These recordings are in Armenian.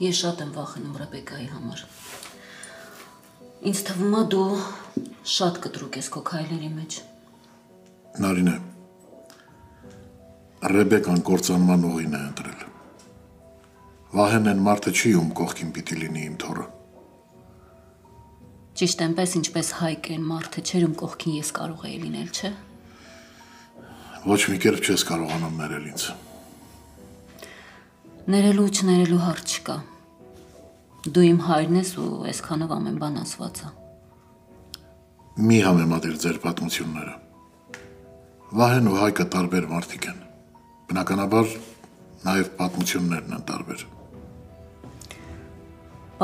Ես շատ եմ վախենում Ռեբեկայի համար։ Ինձ թվում է դու շատ կտրուկ ես քո քայլերի մեջ։ Նարինե, Ռեբեկան կործանման ուղին է ընտրել։ Վահեն են մարդը չի ում կողքին պիտի լինի իմ թորը։ Ճիշտ այնպես ինչպես հայկ են մարդը չեր ում կողքին ես կարող էի լինել, չէ՞։ Ոչ մի կերպ չես կարողանում ներել ինձ։ Ներելու ու չներելու հարց չկա։ Դու իմ հայրն ես ու այսքանով ամեն բան ասված է։ Մի համեմատիր ձեր պատմությունները։ Վահեն ու հայկը տարբեր մարդիկ են։ Բնականաբար նաև պատմություններն են տարբեր։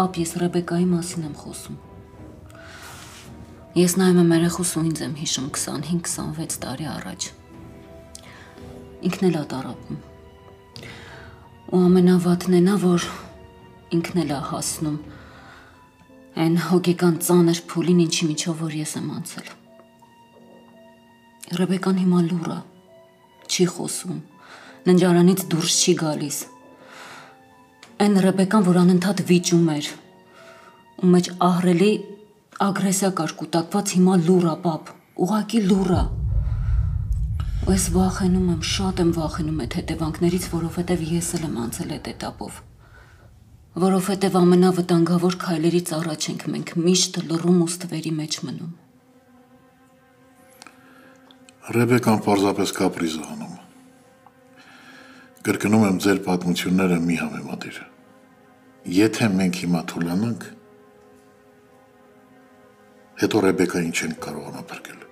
Պապ, ես Ռեբեկայի մասին եմ խոսում։ Ես նայում եմ երախուս ու ինձ եմ հիշում 25-26 տարի առաջ։ Ինքն էլ է տարապում։ Ու ամենավատն է նա, որ ինքն էլ է հասնում այն հոգեկան ծանր փուլին, ինչի միջով որ ես եմ անցել։ Ռեբեկան հիմա լուր է, չի խոսում, ննջարանից դուրս չի գալիս։ Այն Ռեբեկան, որ անընդհատ վիճում էր, ու մեջ ահրելի ագրեսիա կար կուտակված հիմա լուր է, պապ, ուղակի լուր է։ Ու Ես վախենում եմ, շատ եմ վախենում այդ հետևանքներից, որովհետև ես էլ եմ անցել այդ этаպով։ Որովհետև ամենավտանգավոր քայլերից առաջ ենք մենք միշտ լռում ու ստվերի մեջ մնում։ Ռեբեկան պարզապես կապրիզ է անում։ Կրկնում եմ ձեր պատմությունները մի համեմատիր։ Եթե մենք հիմա թուլանանք, հետո Ռեբեկա ինչ են կարողանա փրկել։